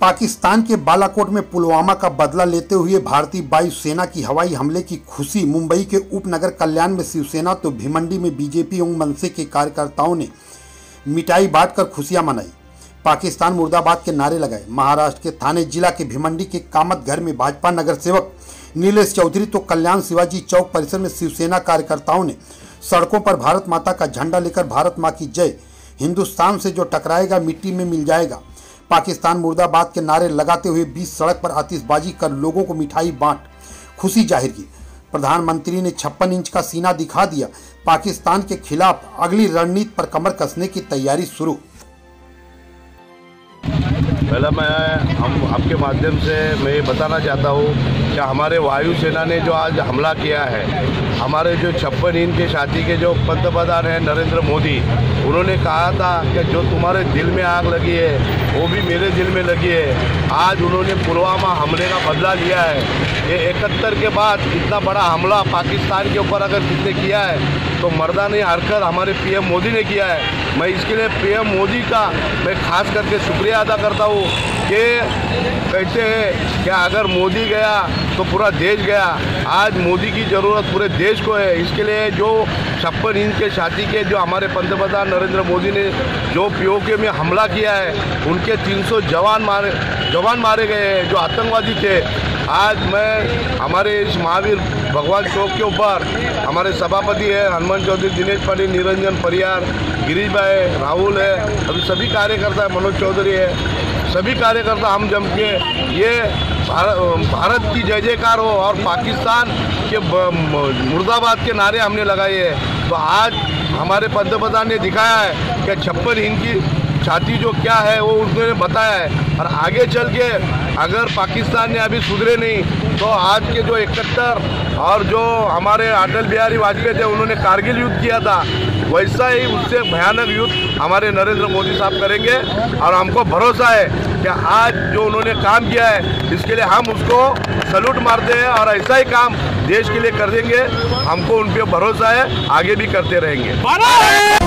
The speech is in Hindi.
पाकिस्तान के बालाकोट में पुलवामा का बदला लेते हुए भारतीय वायुसेना की हवाई हमले की खुशी, मुंबई के उपनगर कल्याण में शिवसेना तो भिमंडी में बीजेपी एवं मनसे के कार्यकर्ताओं ने मिठाई बांटकर खुशियाँ मनाई। पाकिस्तान मुर्दाबाद के नारे लगाए। महाराष्ट्र के थाने जिला के भिमंडी के कामत घर में भाजपा नगर सेवक नीलेश चौधरी तो कल्याण शिवाजी चौक परिसर में शिवसेना कार्यकर्ताओं ने सड़कों पर भारत माता का झंडा लेकर भारत माँ की जय। हिंदुस्तान से जो टकराएगा, मिट्टी में मिल जाएगा। पाकिस्तान मुर्दाबाद के नारे लगाते हुए बीस सड़क पर आतिशबाजी कर लोगों को मिठाई बांट, खुशी ज़ाहिर की। प्रधानमंत्री ने छप्पन इंच का सीना दिखा दिया। पाकिस्तान के खिलाफ अगली रणनीति पर कमर कसने की तैयारी शुरू। पहला मैं, हम, आपके माध्यम से मैं ये बताना चाहता हूँ कि हमारे वायुसेना ने जो आज हमला किया है, हमारे जो छप्पन इंच के साथी के जो पंतप्रधान हैं नरेंद्र मोदी, उन्होंने कहा था कि जो तुम्हारे दिल में आग लगी है, वो भी मेरे दिल में लगी है। आज उन्होंने पुलवामा हमले का बदला लिया है। ये इकहत्तर के बाद इतना बड़ा हमला पाकिस्तान के ऊपर अगर किसने किया है तो मर्दानी हरकत हमारे पीएम मोदी ने किया है। मैं इसके लिए पीएम मोदी का मैं खास करके शुक्रिया अदा करता हूँ कि कहते हैं। कि अगर मोदी गया तो पूरा देश गया। आज मोदी की ज़रूरत पूरे देश को है। इसके लिए जो छप्पन इंच के छाती के जो हमारे पंतप्रधान नरेंद्र मोदी ने जो पीओके में हमला किया है, उनके 300 जवान मारे जवान मारे गए हैं, जो आतंकवादी थे। आज मैं हमारे इस महावीर भगवान चौक के ऊपर हमारे सभापति है हनुमान चौधरी दिनेश पाटिल निरंजन परियार गिरीश भाई राहुल है अभी सभी कार्यकर्ता है मनोज चौधरी है। सभी कार्यकर्ता हम जम के ये भारत, की जय जयकार हो और पाकिस्तान के मुर्दाबाद के नारे हमने लगाए हैं। तो आज हमारे पंतप्रधान ने दिखाया है कि छप्पन इंच की छाती जो क्या है, वो उसने बताया है। और आगे चल के अगर पाकिस्तान ने अभी सुधरे नहीं तो आज के जो इकहत्तर और जो हमारे अटल बिहारी वाजपेयी थे, उन्होंने कारगिल युद्ध किया था। वैसा ही उससे भयानक युद्ध हमारे नरेंद्र मोदी साहब करेंगे। और हमको भरोसा है कि आज जो उन्होंने काम किया है, इसके लिए हम उसको सल्यूट मारते हैं और ऐसा ही काम देश के लिए कर देंगे। हमको उन पर भरोसा है, आगे भी करते रहेंगे।